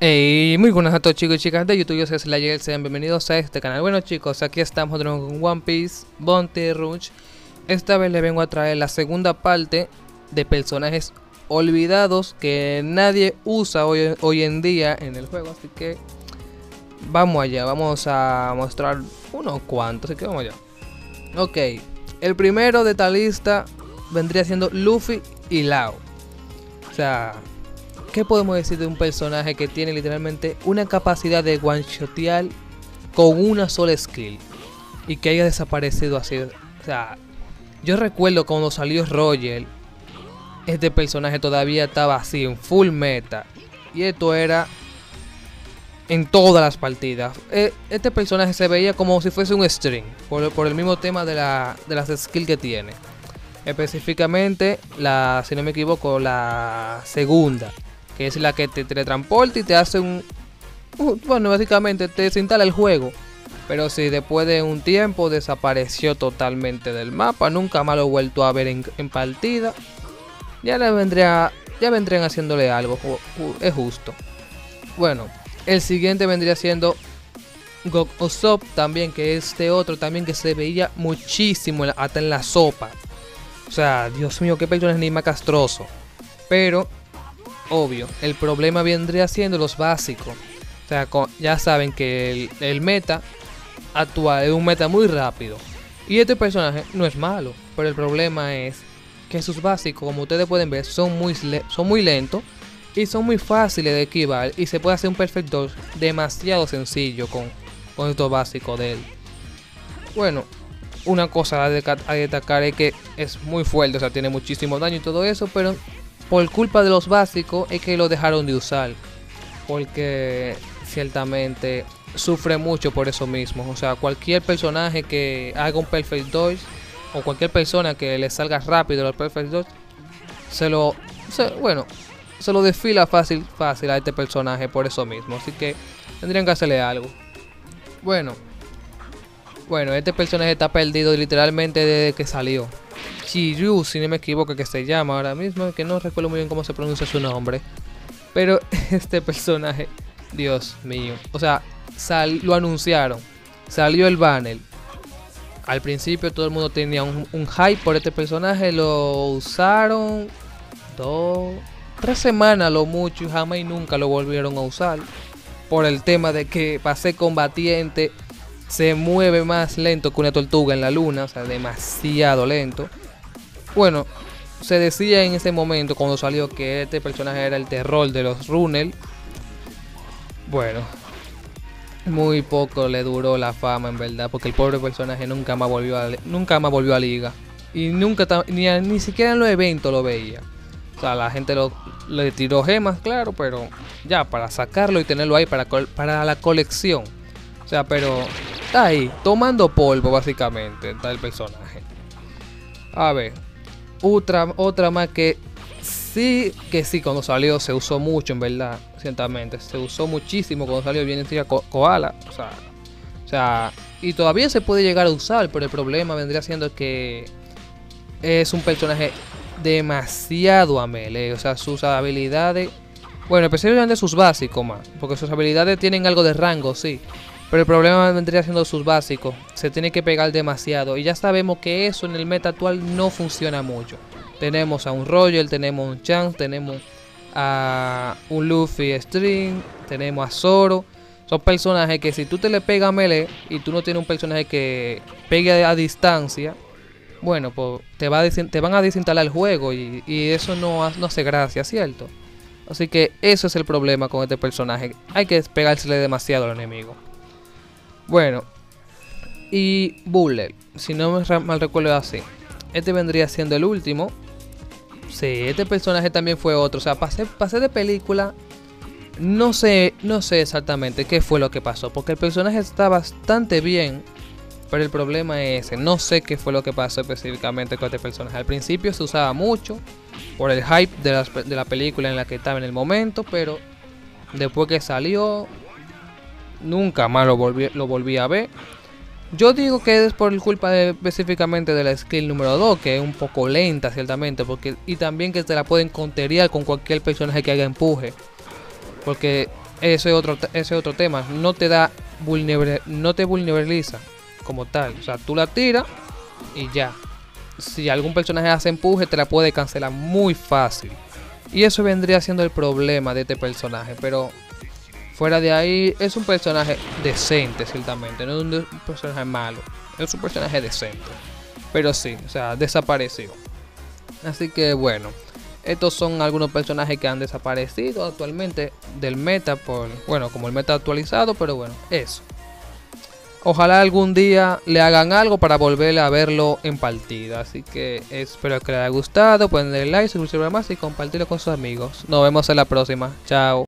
Hey, muy buenas a todos chicos y chicas de YouTube, yo soy Slayer, sean bienvenidos a este canal. Bueno chicos, aquí estamos con One Piece, Bounty Rouge Esta vez les vengo a traer la segunda parte de personajes olvidados que nadie usa hoy, hoy en día en el juego Así que vamos allá, vamos a mostrar unos cuantos, así que vamos allá. Ok, el primero de esta lista vendría siendo Luffy y Lao O sea, ¿Qué podemos decir de un personaje que tiene literalmente una capacidad de one-shotear con una sola skill? Y que haya desaparecido así. O sea, yo recuerdo cuando salió Roger, este personaje todavía estaba así, en full meta. Y esto era en todas las partidas. E, este personaje se veía como si fuese un string, por, el mismo tema de, la, de las skills que tiene. Específicamente, la, si no me equivoco, la segunda que es la que te teletransporta y te hace un... Bueno, básicamente te desinstala el juego. Pero si después de un tiempo desapareció totalmente del mapa, nunca más lo he vuelto a ver en, partida, ya le vendría, ya vendrían haciéndole algo, es justo. Bueno, el siguiente vendría siendo Gok Osop también, que este otro también que se veía muchísimo hasta en la sopa. O sea, Dios mío, qué personaje ni más castroso. Pero obvio. El problema vendría siendo los básicos. O sea, ya saben que el, meta actual es un meta muy rápido. Y este personaje no es malo, pero el problema es que sus básicos, como ustedes pueden ver, son muy, son muy lentos y son muy fáciles de esquivar. Y se puede hacer un perfect dodge demasiado sencillo con, con estos básicos de él. Bueno, una cosa a, destacar es que es muy fuerte, o sea, tiene muchísimo daño y todo eso, pero por culpa de los básicos es que lo dejaron de usar. Porque ciertamente sufre mucho por eso mismo. O sea, cualquier personaje que haga un Perfect Dodge o cualquier persona que le salga rápido el Perfect Dodge, se lo, bueno, se lo desfila fácil, fácil a este personaje por eso mismo. Así que tendrían que hacerle algo. Bueno, bueno, este personaje está perdido literalmente desde que salió. Chiryu, si no me equivoco, que se llama ahora mismo, que no recuerdo muy bien cómo se pronuncia su nombre. Pero este personaje, Dios mío. O sea, lo anunciaron. Salió el banner. Al principio todo el mundo tenía un, hype por este personaje. Lo usaron dos, tres semanas lo mucho y jamás y nunca lo volvieron a usar. Por el tema de que pasé combatiente se mueve más lento que una tortuga en la luna. O sea, demasiado lento. Bueno, se decía en ese momento cuando salió que este personaje era el terror de los Runel. Bueno, muy poco le duró la fama en verdad, porque el pobre personaje nunca más volvió a, nunca más volvió a liga. Y nunca ni, ni siquiera en los eventos lo veía. O sea, la gente lo, le tiró gemas, claro, pero ya para sacarlo y tenerlo ahí para, para la colección. O sea, pero está ahí, tomando polvo básicamente, está el personaje. A ver, otra, otra más que sí, que sí, cuando salió se usó mucho, en verdad, ciertamente. Se usó muchísimo cuando salió bien en Koala. O sea, o sea, y todavía se puede llegar a usar, pero el problema vendría siendo que es un personaje demasiado a melee. O sea, sus habilidades. Bueno, especialmente sus básicos, más. Porque sus habilidades tienen algo de rango, sí. Pero el problema vendría siendo sus básicos. Se tiene que pegar demasiado. Y ya sabemos que eso en el meta actual no funciona mucho. Tenemos a un Roger, tenemos a un Chance, tenemos a un Luffy String, tenemos a Zoro. Son personajes que si tú te le pegas a melee y tú no tienes un personaje que pegue a, distancia, bueno, pues te, va te van a desinstalar el juego y, y eso no, no hace gracia, ¿cierto? Así que eso es el problema con este personaje. Hay que pegársele demasiado al enemigo. Bueno, y Bullet, si no me mal recuerdo así. Este vendría siendo el último. Sí, este personaje también fue otro. O sea, pasé, de película. No sé, no sé exactamente qué fue lo que pasó. Porque el personaje está bastante bien. Pero el problema es ese. No sé qué fue lo que pasó específicamente con este personaje. Al principio se usaba mucho. Por el hype de la, de la película en la que estaba en el momento. Pero después que salió nunca más lo volví, lo volví a ver. Yo digo que es por culpa específicamente de la skill número 2, que es un poco lenta ciertamente, porque y también que se la pueden conteriar con cualquier personaje que haga empuje. Porque ese es otro, ese otro tema. No te da no te vulnerabiliza como tal. O sea, tú la tiras y ya. Si algún personaje hace empuje, te la puede cancelar muy fácil. Y eso vendría siendo el problema de este personaje. Pero fuera de ahí, es un personaje decente, ciertamente. No es un personaje malo. Es un personaje decente. Pero sí, o sea, desapareció. Así que bueno. Estos son algunos personajes que han desaparecido actualmente del meta por, bueno, como el meta actualizado, pero bueno, eso. Ojalá algún día le hagan algo para volver a verlo en partida. Así que espero que les haya gustado. Pueden darle like, suscribirse más y compartirlo con sus amigos. Nos vemos en la próxima. Chao.